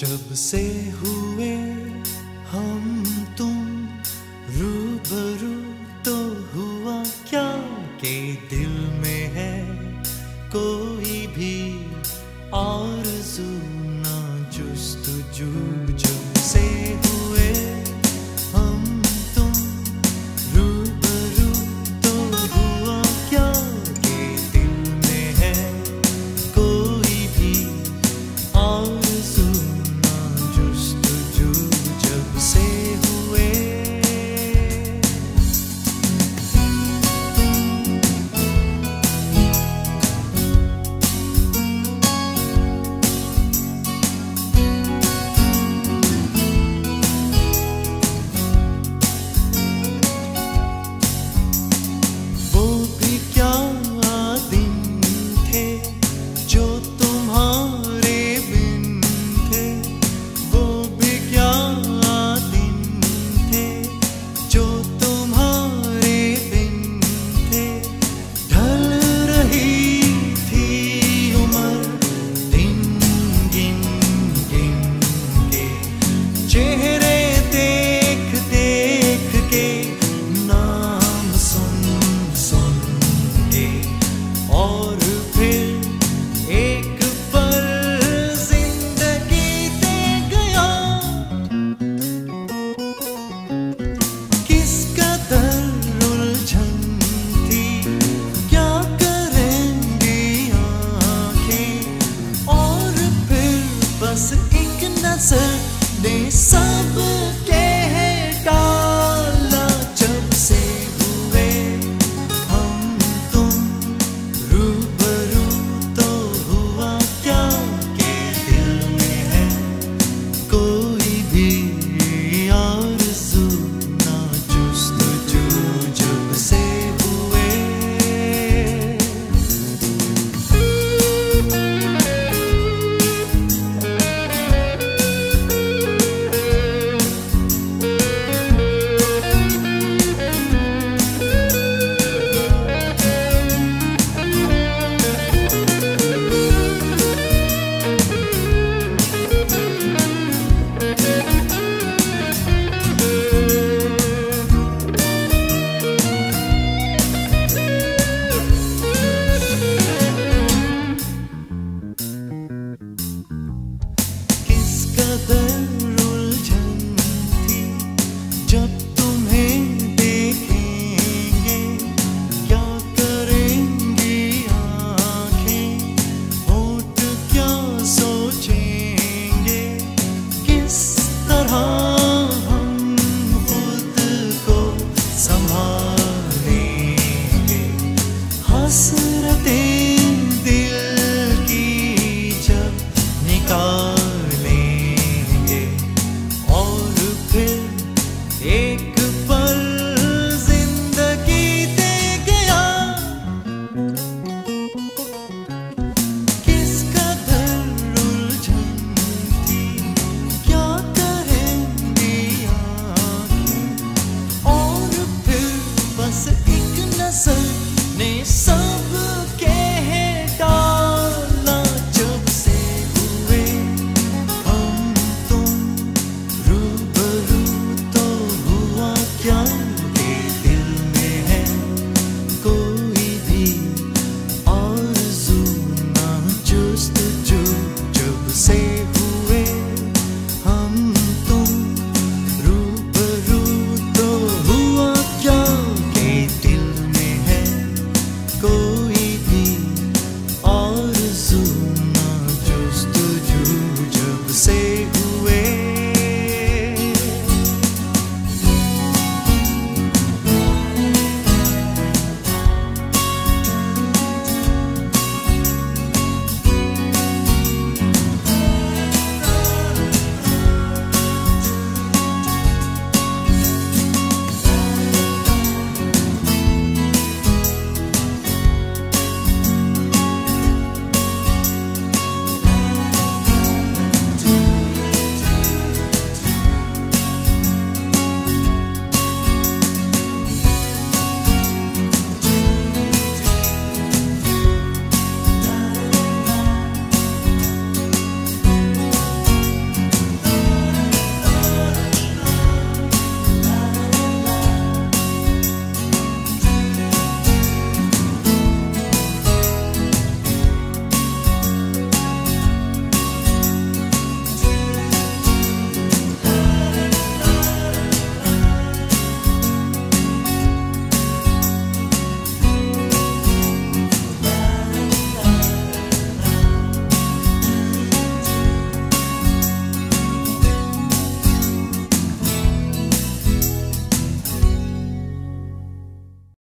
जब से हुए day sun.